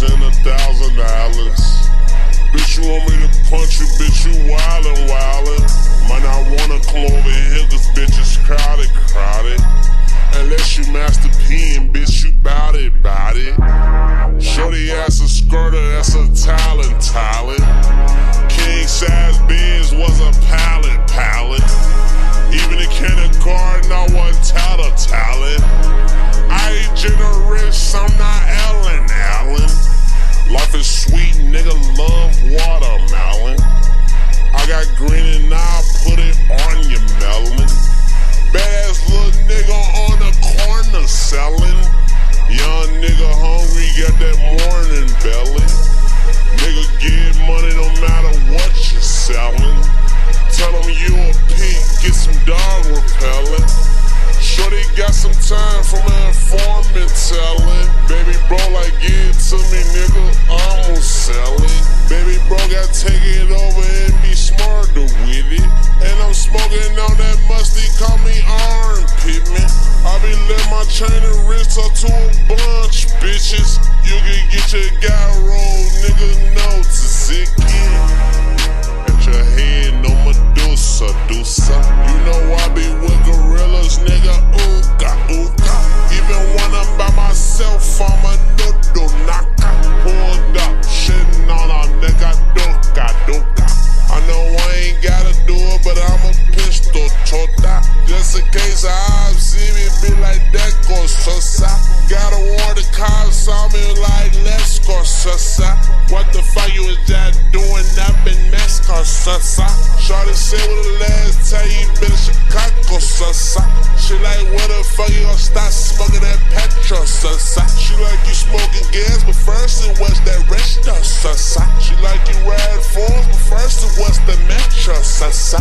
dollars and a thousand dollars. Bitch, you want me to punch you, bitch, you wildin', wildin'. Might not wanna come over here, this bitch is crowded, crowded. Unless you master P and bitch, you bout it, bout it. Shorty ass a skirter, that's a talent, talent. King size bitch. Some time from an informant telling. Baby bro, like give it to me, nigga, I'ma sell it. Baby bro, got take it over and be smarter with it. And I'm smoking on that musty, call me armpit man. I be let my chain and wrist up to a bunch, bitches. You can get your guy rolled, go sosa. Gotta warn the cops on me like let's go sosa. What the fuck you was just doing up in Mexico, sosa? Shorty say what the last time you been in Chicago, sosa. She like, what the fuck you gonna stop smoking that petrol, sosa? She like you smoking gas, but first it was that resto, sosa. She like you ride fours, but first it was the metro, sosa.